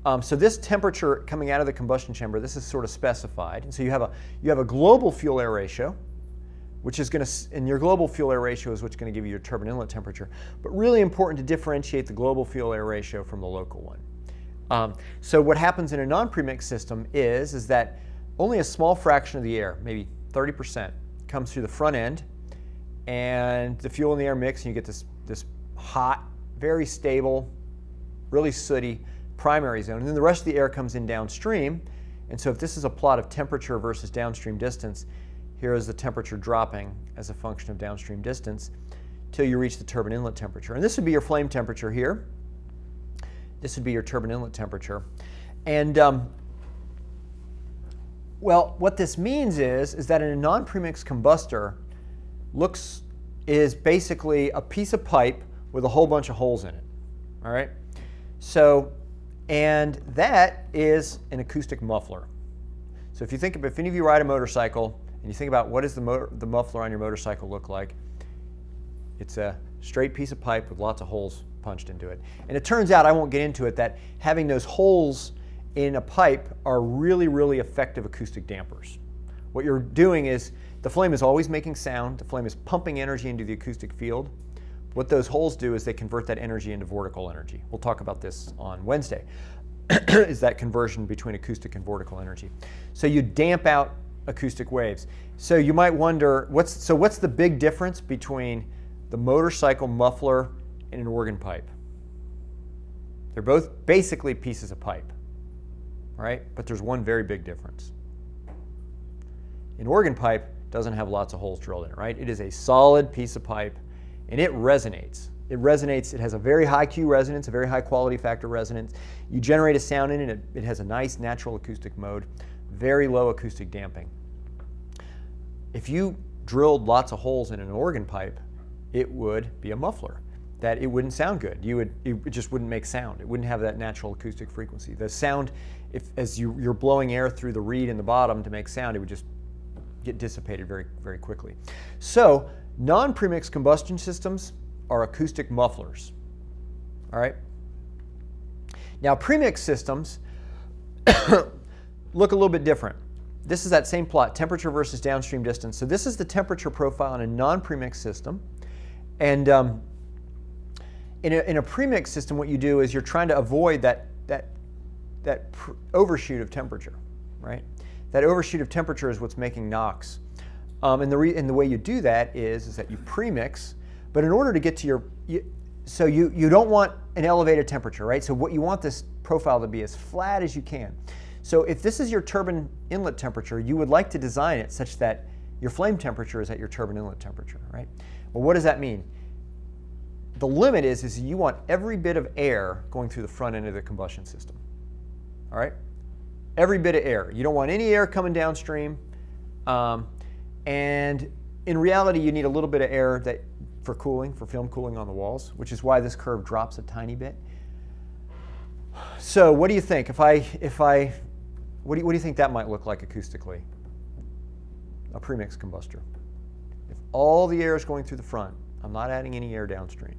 Speaker 2: Um, so this temperature coming out of the combustion chamber, this is sort of specified. And so you have a you have a global fuel air ratio, which is going to, and your global fuel air ratio is what's going to give you your turbine inlet temperature. But really important to differentiate the global fuel air ratio from the local one. Um, so what happens in a non-premix system is, is that only a small fraction of the air, maybe 30%, comes through the front end, and the fuel and the air mix, and you get this, this hot, very stable, really sooty primary zone. And then the rest of the air comes in downstream. And so if this is a plot of temperature versus downstream distance, here is the temperature dropping as a function of downstream distance till you reach the turbine inlet temperature. And this would be your flame temperature here. This would be your turbine inlet temperature. And um, well, what this means is, is that in a non-premix combustor, looks is basically a piece of pipe with a whole bunch of holes in it. All right. So, and that is an acoustic muffler. So if you think, of, if any of you ride a motorcycle and you think about what does the, motor, the muffler on your motorcycle look like, it's a straight piece of pipe with lots of holes punched into it. And it turns out, I won't get into it, that having those holes in a pipe are really, really effective acoustic dampers. What you're doing is the flame is always making sound, the flame is pumping energy into the acoustic field. What those holes do is they convert that energy into vortical energy. We'll talk about this on Wednesday, is that conversion between acoustic and vortical energy. So you damp out acoustic waves. So you might wonder, what's, so what's the big difference between the motorcycle muffler and an organ pipe. They're both basically pieces of pipe, right? But there's one very big difference. In organ pipe, doesn't have lots of holes drilled in it, right? It is a solid piece of pipe and it resonates. It resonates, it has a very high Q resonance, a very high quality factor resonance. You generate a sound in it, it has a nice natural acoustic mode, very low acoustic damping. If you drilled lots of holes in an organ pipe, it would be a muffler. That it wouldn't sound good. You would, it just wouldn't make sound. It wouldn't have that natural acoustic frequency. The sound, if as you, you're blowing air through the reed in the bottom to make sound, it would just get dissipated very, very quickly. So non-premix combustion systems are acoustic mufflers. All right. Now premix systems look a little bit different. This is that same plot, temperature versus downstream distance. So this is the temperature profile in a non-premix system. And um, in, a, in a premix system, what you do is you're trying to avoid that, that, that overshoot of temperature, right? That overshoot of temperature is what's making NOx. Um, and, the and the way you do that is, is that you premix, but in order to get to your, you, so you, you don't want an elevated temperature, right? So what you want this profile to be as flat as you can. So if this is your turbine inlet temperature, you would like to design it such that your flame temperature is at your turbine inlet temperature, right? Well, what does that mean? The limit is, is you want every bit of air going through the front end of the combustion system, all right? Every bit of air. You don't want any air coming downstream. Um, and in reality, you need a little bit of air that for cooling, for film cooling on the walls, which is why this curve drops a tiny bit. So what do you think? If I, if I, what do you, what do you think that might look like acoustically? A premix combustor. If all the air is going through the front, I'm not adding any air downstream.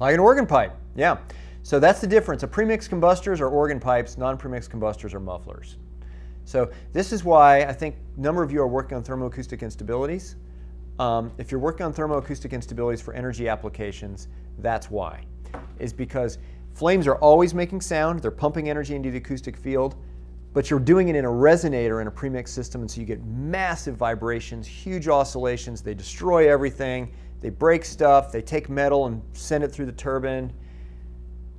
Speaker 2: Like an organ pipe, yeah. So that's the difference. A premix combustors are organ pipes, non-premix combustors are mufflers. So this is why I think a number of you are working on thermoacoustic instabilities. Um, if you're working on thermoacoustic instabilities for energy applications, that's why. Is because flames are always making sound, they're pumping energy into the acoustic field, but you're doing it in a resonator in a premix system, and so you get massive vibrations, huge oscillations, they destroy everything, they break stuff, they take metal and send it through the turbine.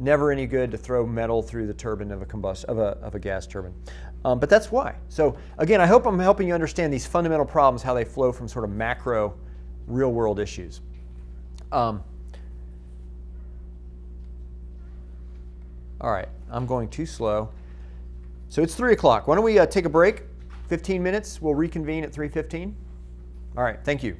Speaker 2: Never any good to throw metal through the turbine of a, combust- of a, of a gas turbine. Um, but that's why. So again, I hope I'm helping you understand these fundamental problems, how they flow from sort of macro real world issues. Um, all right, I'm going too slow. So it's 3 o'clock. Why don't we uh, take a break? 15 minutes. We'll reconvene at 3.15. All right, thank you.